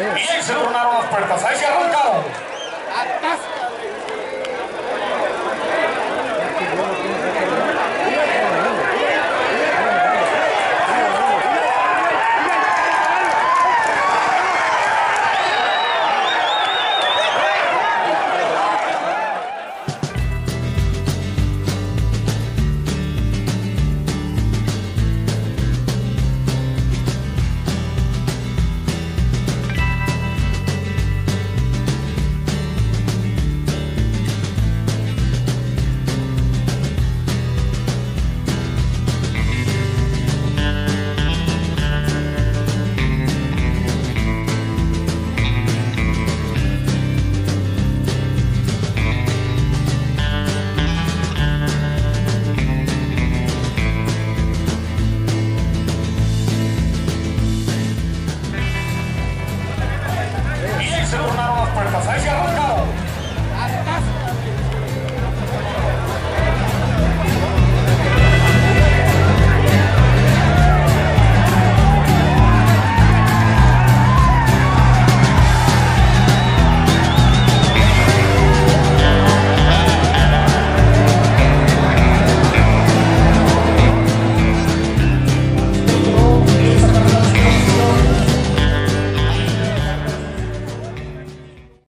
Ahí se tornaron las puertas. Ahí se arrancaron. これも最初